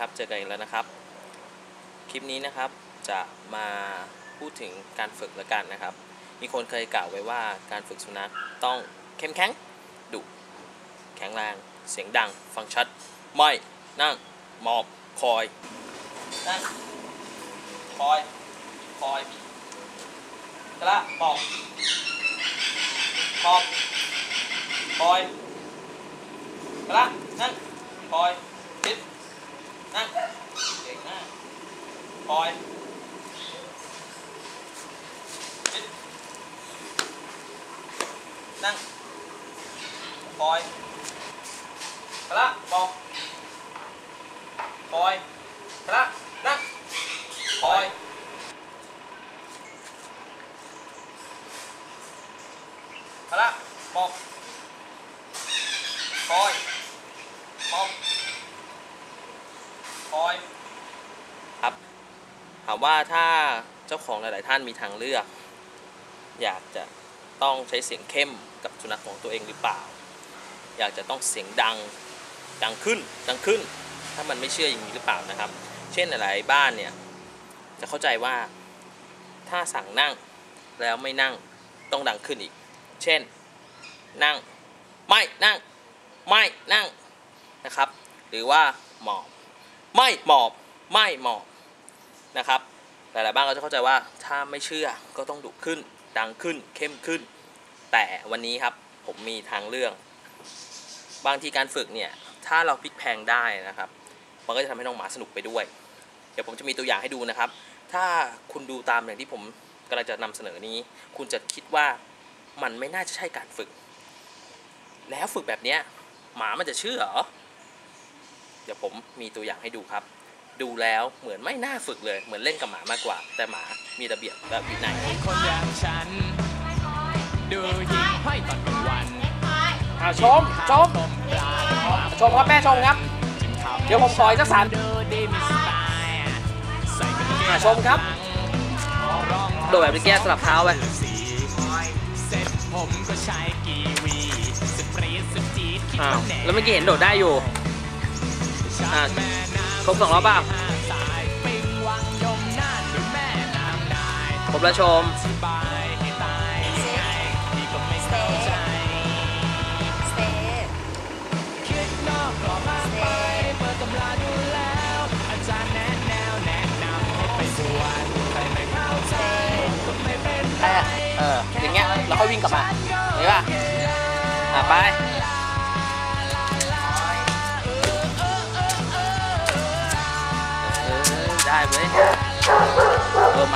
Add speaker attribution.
Speaker 1: ครับ เจอกันอีกแล้วนะครับ คลิปนี้นะครับจะมาพูดถึงการฝึกละกันนะครับ มีคนเคยกล่าวไว้ว่าการฝึกสุนัขต้องเข้มแข็งดุแข็งแรง เสียงดัง ฟังชัด ไม่ นั่ง หมอบ คอย นั่ง คอย คอยกระหมอบหมอบ คอยกระนั่ง คอยคิด นั่ง เก่งมาก คอยคิดนั่งคอยกระบอกคอยกระนั่ง คอยกระบอกคอยมอบคอย ครับ ถามว่าถ้าเจ้าของหลาย ๆ ท่านมีทางเลือก อยากจะต้องใช้เสียงเข้มกับสุนัขของตัวเองหรือเปล่า อยากจะต้องเสียงดังดังขึ้นดังขึ้น ถ้ามันไม่เชื่ออย่างนี้หรือเปล่านะครับ เช่นหลายๆบ้านเนี่ยจะเข้าใจว่าถ้าสั่งนั่งแล้วไม่นั่งต้องดังขึ้นอีก เช่น นั่ง ไม่นั่ง ไม่นั่งนะครับ หรือว่าหมอบ ไม่หมอบ ไม่หมอบ นะครับ หลายๆบ้านก็จะเข้าใจว่าถ้าไม่เชื่อก็ต้องดุขึ้น ดังขึ้น เข้มขึ้น แต่วันนี้ครับผมมีทางเลือก บางทีการฝึกเนี่ยถ้าเราพลิกแพงได้นะครับ มันก็จะทำให้น้องหมาสนุกไปด้วย เดี๋ยวผมจะมีตัวอย่างให้ดูนะครับ ถ้าคุณดูตามอย่างที่ผมกำลังจะนำเสนอนี้ คุณจะคิดว่ามันไม่น่าจะใช่การฝึก แล้วฝึกแบบเนี้ยหมามันจะเชื่อเหรอ เดี๋ยวผมมีตัวอย่างให้ดูครับ ดูแล้วเหมือนไม่น่าฝึกเลย เหมือนเล่นกับหมามากกว่า แต่หมามีระเบียบและวินัย
Speaker 2: คนอย่างฉัน ดูหิ่งห้อยตอนกลางวัน
Speaker 3: อ่าชมชม
Speaker 2: ต้มปลา
Speaker 3: ชมครับแม่ชมครับ
Speaker 2: จึงทำ
Speaker 3: เดี๋ยวผมขออีกสักสาม
Speaker 2: ดูดีมีสไตล์ใส่กางเกง
Speaker 3: อ่าชมครับ
Speaker 2: รอง
Speaker 3: โดดแบบนี้แกสลับเท้าไป
Speaker 2: สีเซ็ตผมก็ใช้กีวีสปรีดสจีดคิด
Speaker 3: อ้าว
Speaker 2: ว่าแน่
Speaker 3: แล้วเมื่อกี้เห็นโดดได้อยู่อ่าคร บสองรอบเปล่า
Speaker 2: ห้าสายปิงวังยมน่านหรือแม่น้ำนาย
Speaker 3: ครบแล้วชม
Speaker 2: อธิบางไงพี่ก็ไม่เออเดตำราดูแล้วอาจารย์แนะแนวแนะนำให้ไปบวชใครไม่เข้าใจก็ไม่เป็นไร
Speaker 3: เออเอออย่างเงี้ยเราค่อยวิ่งกลับมาเห็นป่ะอะไป เออได้เว้ยเออ